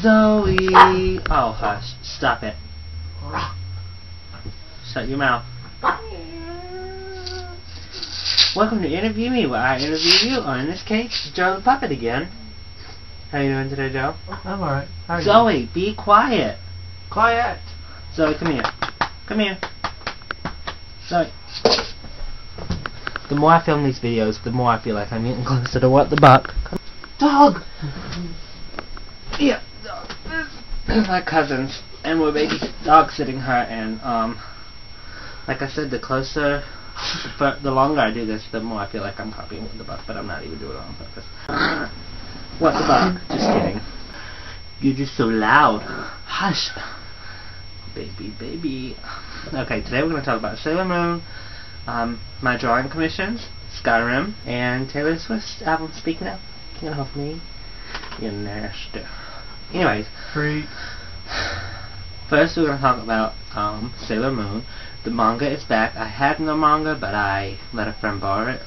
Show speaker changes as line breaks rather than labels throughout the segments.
Zoe! Oh, hush. Stop it. Shut your mouth. Welcome to Interview Me, where I interview you, or in this case, Joe the Puppet again. How are you doing today, Joe?
I'm alright. How are you?
Zoe, be quiet.
Quiet.
Zoe, come here. Come here. Zoe. The more I film these videos, the more I feel like I'm getting closer to what the buck.
Dog.
Yeah. My cousins, and we're baby dog sitting her, and um, like I said, the closer, for the longer I do this, the more I feel like I'm copying the buck, but I'm not even doing it on purpose. What the buck? Just kidding. You're just so loud. Hush. Baby, baby. Okay, today we're to talk about Sailor Moon, um, my drawing commissions, Skyrim, and Taylor Swift's album Speaking Up. You know me. You nasty. Anyways, first we're going to talk about um, Sailor Moon. The manga is back. I had no manga, but I let a friend borrow it.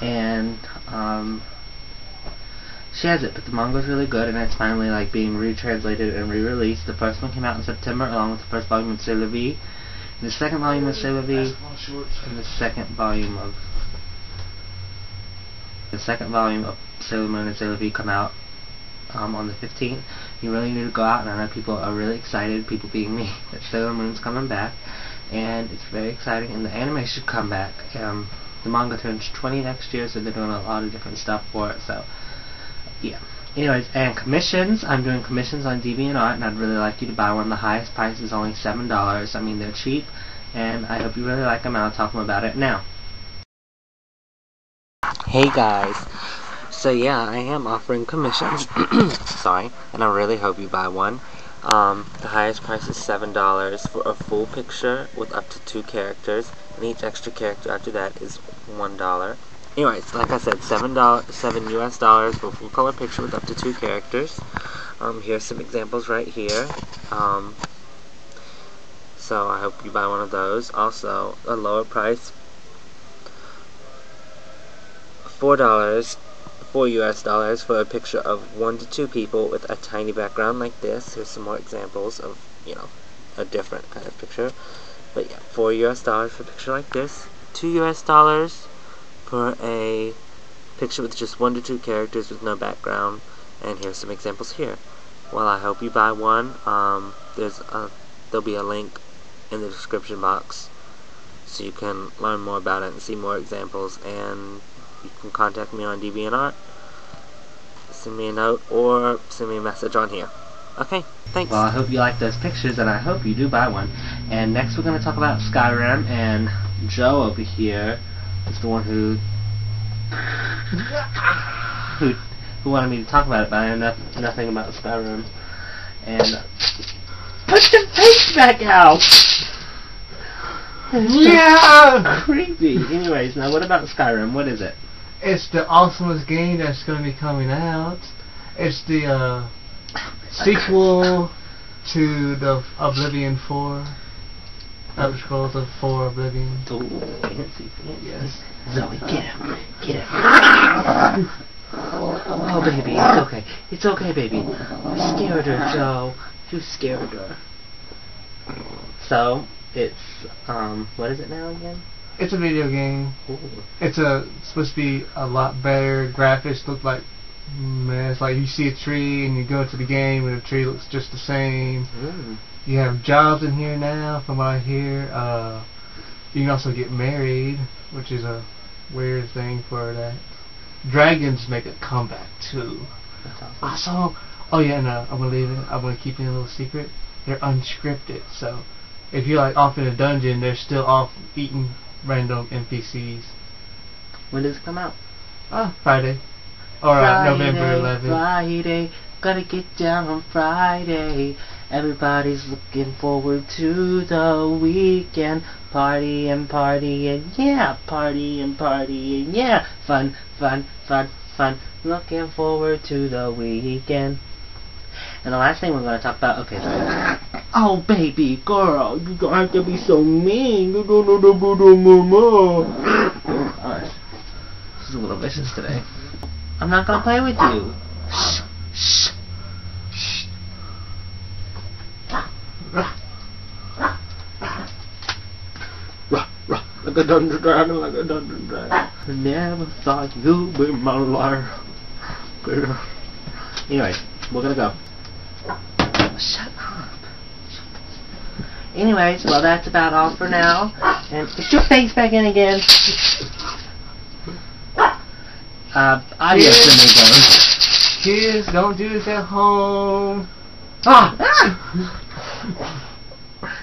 And um, she has it, but the manga's really good, and it's finally like being retranslated and re-released. The first one came out in September, along with the first volume of Sailor V, the second volume of Sailor V, and the second volume of the second volume of Sailor Moon and Sailor V come out um, on the 15th. You really need to go out, and I know people are really excited, people being me, that Sailor Moon's coming back, and it's very exciting, and the anime should come back. Um, the manga turns 20 next year, so they're doing a lot of different stuff for it, so yeah. Anyways, and commissions. I'm doing commissions on DeviantArt, and I'd really like you to buy one. The highest price is only $7. I mean, they're cheap, and I hope you really like them, and I'll talk more about it now. Hey guys. So yeah, I am offering commissions. Sorry, and I really hope you buy one. Um, the highest price is seven dollars for a full picture with up to two characters, and each extra character after that is one dollar. Anyways, like I said, seven dollars, seven U.S. dollars for a full color picture with up to two characters. Um, here's some examples right here. Um, so I hope you buy one of those. Also, a lower price, four dollars four US dollars for a picture of one to two people with a tiny background like this. Here's some more examples of, you know, a different kind of picture. But yeah, four US dollars for a picture like this. Two US dollars for a picture with just one to two characters with no background. And here's some examples here. Well, I hope you buy one. Um, there's a, there'll be a link in the description box so you can learn more about it and see more examples and you can contact me on DeviantArt, send me a note, or send me a message on here. Okay, thanks. Well, I hope you like those pictures, and I hope you do buy one. And next we're going to talk about Skyrim, and Joe over here is the one who who, who wanted me to talk about it, but I know nothing about Skyrim. And put the face back out!
Yeah!
Creepy. Anyways, now what about Skyrim? What is it?
It's the awesomest game that's going to be coming out. It's the uh, sequel to the Oblivion 4. Elder Scrolls of 4 Oblivion.
Ooh, fancy, fancy.
Yes.
Zoe, get him. Get him. Oh, baby, it's okay. It's okay, baby. You scared her, Joe. You scared her. So, it's, um, what is it now again?
It's a video game.
Ooh.
It's a it's supposed to be a lot better. Graphics look like man, it's like you see a tree and you go into the game and the tree looks just the same.
Mm.
You have jobs in here now, from what I hear. Uh, you can also get married, which is a weird thing for that. Dragons make a comeback too.
Awesome.
Also, oh yeah, no, I'm gonna leave it. I'm gonna keep it a little secret. They're unscripted, so if you're like off in a dungeon, they're still off eating random NPCs.
When does it come out?
Ah, Friday. Or uh, November 11th.
Friday, gotta get down on Friday. Everybody's looking forward to the weekend. Party and party and yeah, party and party and yeah. Fun, fun, fun, fun. Looking forward to the weekend. And the last thing we're going to talk about, okay, sorry. Oh, baby girl, you don't have to be so mean. You don't know the Buddha mama. Alright. This is a little vicious today. I'm not gonna play with you. Shh. Shh. Shh. Like a dungeon dragon, like a dungeon dragon. I never thought you'd be my liar. Girl. Anyway, we're gonna go. Shut up. Anyways, well that's about all for now. And put your face back in again. Uh, adios, amigos.
Kids, don't do this at home.
Ah!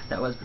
that was